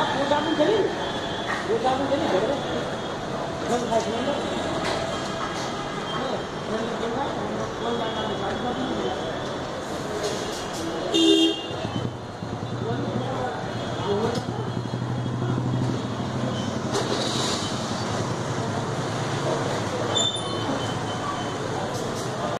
आप वो साबुन चली वो साबुन चली घर में